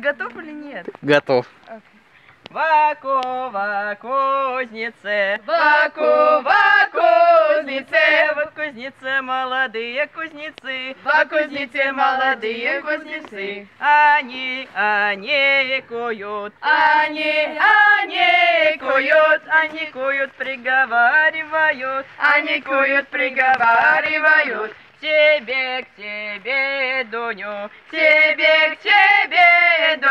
готов или нет? Готов. Вакова кузнице, Вакува кузнице, в кузнице молодые кузнецы, в кузнице молодые кузнецы. Они, они куют, Они, они куют, они куют, приговаривают, они куют, приговаривают. тебе, к тебе, Дуню, Тебе, к тебе,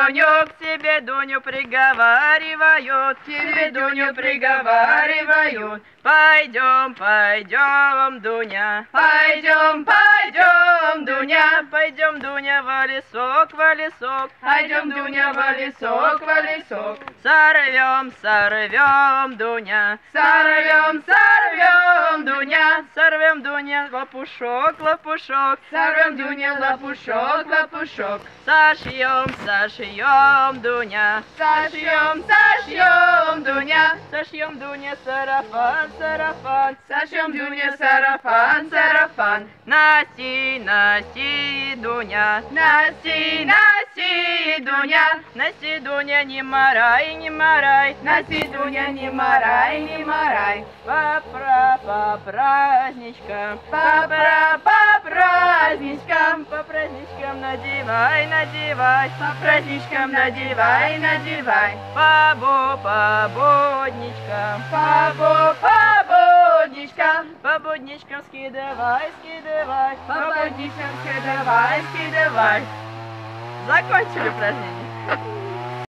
Дуню, к тебе, Дуню, приговаривают, тебе, Дуню, приговаривают. Пойдем, пойдем, Дуня, Пойдем, пойдем, Дуня, пойдем, Дуня, в лесок, в лесок, пойдем, Дуня, в лесок, в лесок. сорвем, сорвем, Дуня, Сорвем, сорвем, Дуня, сорвем, Дуня, лопушок, лопушок, сорвем, Дуня, лопушок, лопушок. сошьем, сошьем, Дуня, Сошьем, сошьем, сошьем, Дуня, сарафан, сарафан, сошьем, Дуня, сарафан, сарафан. носи, носи, Дуня, Носи, носи, Дуня, носи, Дуня, не морай, не морай, носи, Дуня, не морай, не морай. по, пра, по праздничкам, По, пра, по праздничкам, по праздничкам надевай, надевай, по праздничкам надевай, надевай. по, бо, по будничкам, По, бо, по будничкам, по будничкам скидывай, скидывай, по будничкам скидывай, скидывай. Закончили упражнение.